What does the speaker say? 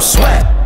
sweat.